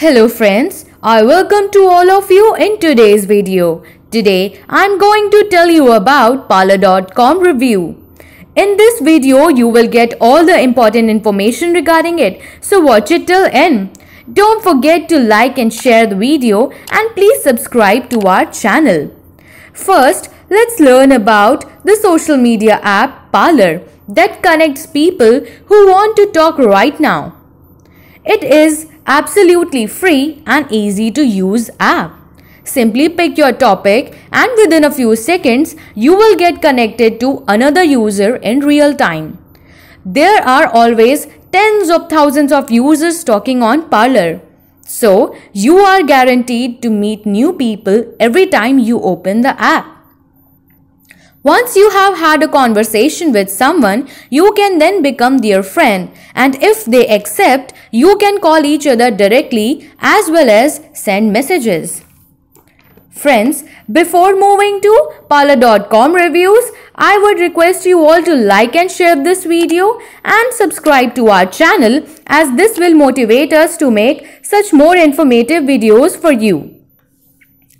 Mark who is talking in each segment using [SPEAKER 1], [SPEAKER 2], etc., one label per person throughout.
[SPEAKER 1] Hello friends, I welcome to all of you in today's video. Today I'm going to tell you about Parlor.com review. In this video you will get all the important information regarding it, so watch it till end. Don't forget to like and share the video and please subscribe to our channel. First, let's learn about the social media app Parlor that connects people who want to talk right now. It is absolutely free and easy to use app. Simply pick your topic and within a few seconds you will get connected to another user in real time. There are always tens of thousands of users talking on Parlor. So you are guaranteed to meet new people every time you open the app. Once you have had a conversation with someone, you can then become their friend and if they accept, you can call each other directly as well as send messages. Friends, before moving to Parlor.com reviews, I would request you all to like and share this video and subscribe to our channel as this will motivate us to make such more informative videos for you.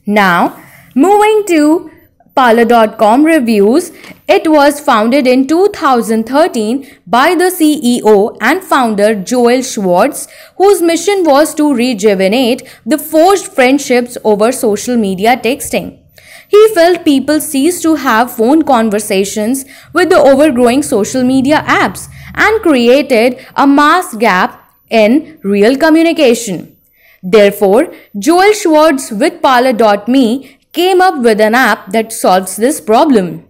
[SPEAKER 1] Now, moving to Parlor.com reviews, it was founded in 2013 by the CEO and founder Joel Schwartz, whose mission was to rejuvenate the forged friendships over social media texting. He felt people ceased to have phone conversations with the overgrowing social media apps and created a mass gap in real communication. Therefore, Joel Schwartz with Parlor.me came up with an app that solves this problem.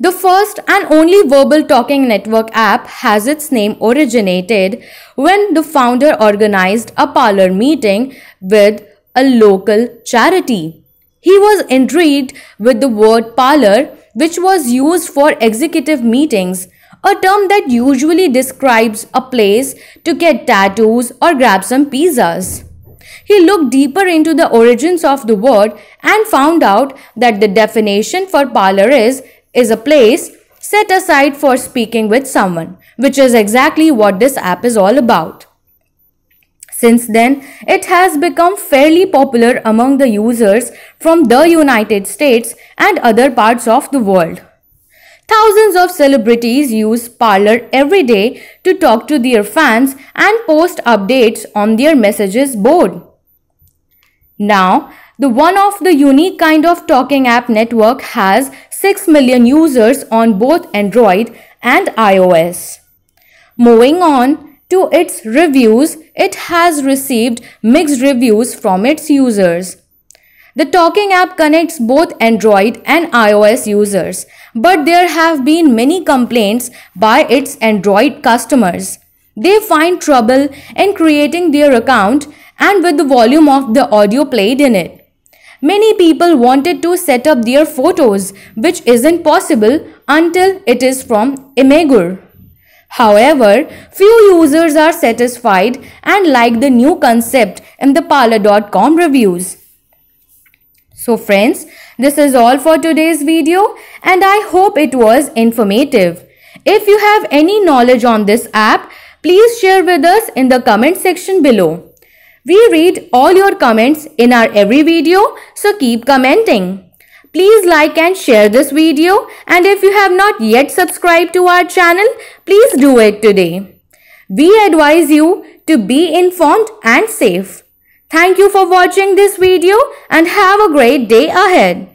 [SPEAKER 1] The first and only verbal talking network app has its name originated when the founder organized a parlor meeting with a local charity. He was intrigued with the word parlor, which was used for executive meetings, a term that usually describes a place to get tattoos or grab some pizzas. He looked deeper into the origins of the word and found out that the definition for parlor is, is a place set aside for speaking with someone, which is exactly what this app is all about. Since then, it has become fairly popular among the users from the United States and other parts of the world. Thousands of celebrities use Parlor every day to talk to their fans and post updates on their messages board. Now, the one of the unique kind of talking app network has 6 million users on both Android and iOS. Moving on to its reviews, it has received mixed reviews from its users. The talking app connects both Android and iOS users, but there have been many complaints by its Android customers. They find trouble in creating their account and with the volume of the audio played in it. Many people wanted to set up their photos, which isn't possible until it is from Imgur. However, few users are satisfied and like the new concept in the Parlor.com reviews. So friends, this is all for today's video and I hope it was informative. If you have any knowledge on this app, please share with us in the comment section below. We read all your comments in our every video, so keep commenting. Please like and share this video and if you have not yet subscribed to our channel, please do it today. We advise you to be informed and safe. Thank you for watching this video and have a great day ahead.